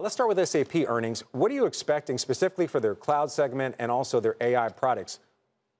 Let's start with SAP earnings. What are you expecting specifically for their cloud segment and also their AI products?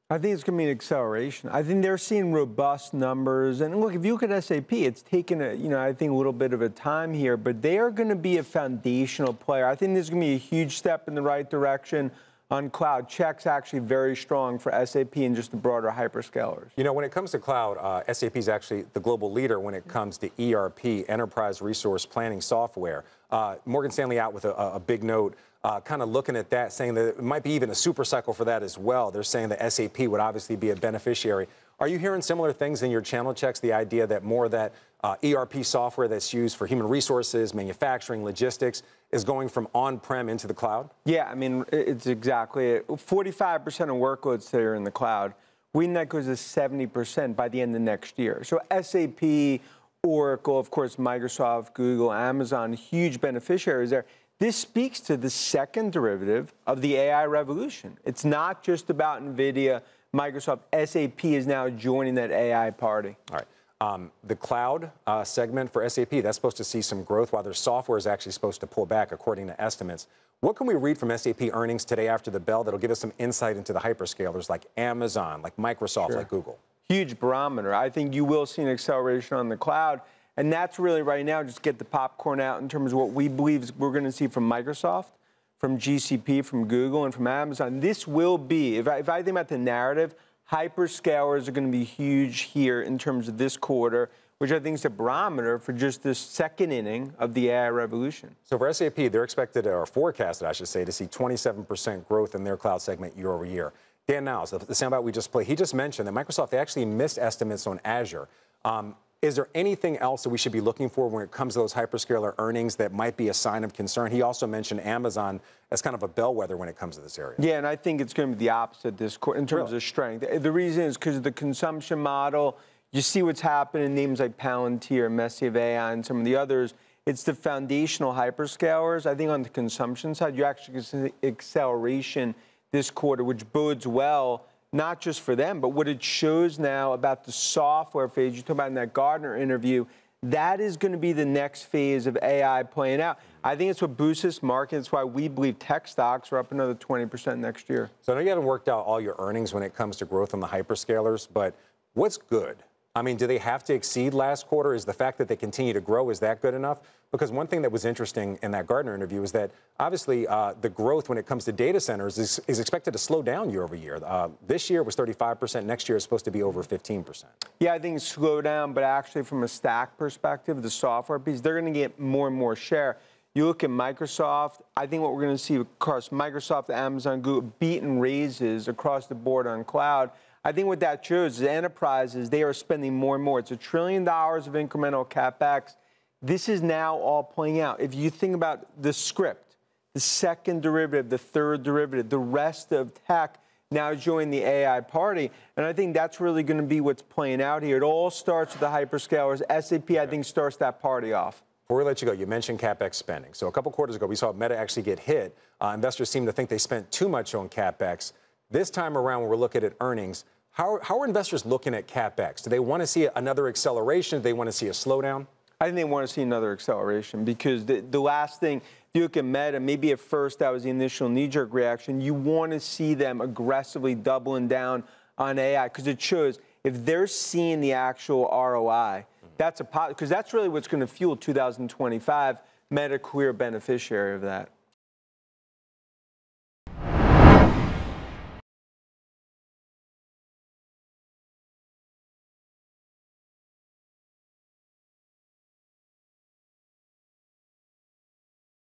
I think it's going to be an acceleration. I think they're seeing robust numbers. And look, if you look at SAP, it's taken a, you know, I think a little bit of a time here, but they are going to be a foundational player. I think this is going to be a huge step in the right direction on cloud. Check's actually very strong for SAP and just the broader hyperscalers. You know, when it comes to cloud, uh, SAP is actually the global leader when it comes to ERP, enterprise resource planning software. Uh, Morgan Stanley out with a, a big note. Uh, kind of looking at that, saying that it might be even a super cycle for that as well. They're saying that SAP would obviously be a beneficiary. Are you hearing similar things in your channel checks? The idea that more of that uh, ERP software that's used for human resources, manufacturing, logistics is going from on-prem into the cloud? Yeah, I mean, it's exactly it. 45% of workloads that are in the cloud. We that goes to 70% by the end of next year. So SAP, Oracle, of course, Microsoft, Google, Amazon, huge beneficiaries there. This speaks to the second derivative of the AI revolution. It's not just about NVIDIA, Microsoft, SAP is now joining that AI party. All right. Um, the cloud uh, segment for SAP, that's supposed to see some growth while their software is actually supposed to pull back according to estimates. What can we read from SAP earnings today after the bell that'll give us some insight into the hyperscalers like Amazon, like Microsoft, sure. like Google? Huge barometer. I think you will see an acceleration on the cloud. And that's really right now, just get the popcorn out in terms of what we believe we're going to see from Microsoft, from GCP, from Google, and from Amazon. This will be, if I, if I think about the narrative, hyperscalers are going to be huge here in terms of this quarter, which I think is a barometer for just this second inning of the AI revolution. So for SAP, they're expected, or forecasted, I should say, to see 27% growth in their cloud segment year over year. Dan Niles, the, soundbite we just played, he just mentioned that Microsoft they actually missed estimates on Azure. Um, is there anything else that we should be looking for when it comes to those hyperscaler earnings that might be a sign of concern? He also mentioned Amazon as kind of a bellwether when it comes to this area. Yeah, and I think it's going to be the opposite this quarter in terms really? of strength. The reason is because of the consumption model. You see what's happening in names like Palantir, Massive AI, and some of the others. It's the foundational hyperscalers. I think on the consumption side, you actually see acceleration this quarter, which bodes well not just for them, but what it shows now about the software phase. You talk about in that Gartner interview, that is going to be the next phase of AI playing out. I think it's what boosts this market. It's why we believe tech stocks are up another 20% next year. So I know you haven't worked out all your earnings when it comes to growth on the hyperscalers, but what's good? I mean, do they have to exceed last quarter? Is the fact that they continue to grow, is that good enough? Because one thing that was interesting in that Gartner interview is that obviously uh, the growth when it comes to data centers is, is expected to slow down year over year. Uh, this year was 35%. Next year is supposed to be over 15%. Yeah, I think slow down, but actually from a stack perspective, the software piece, they're going to get more and more share. You look at Microsoft, I think what we're going to see across Microsoft, Amazon, Google, beat and raises across the board on cloud. I think what that shows is enterprises, they are spending more and more. It's a trillion dollars of incremental capex. This is now all playing out. If you think about the script, the second derivative, the third derivative, the rest of tech now join the AI party. And I think that's really going to be what's playing out here. It all starts with the hyperscalers. SAP, I think, starts that party off. Before we let you go, you mentioned capex spending. So a couple quarters ago, we saw Meta actually get hit. Uh, investors seem to think they spent too much on capex. This time around, when we're looking at earnings, how, how are investors looking at capex? Do they want to see another acceleration? Do they want to see a slowdown? I think they want to see another acceleration because the, the last thing, if you look at Meta, maybe at first that was the initial knee jerk reaction. You want to see them aggressively doubling down on AI because it shows if they're seeing the actual ROI, that's a because that's really what's going to fuel 2025. Meta, clear beneficiary of that.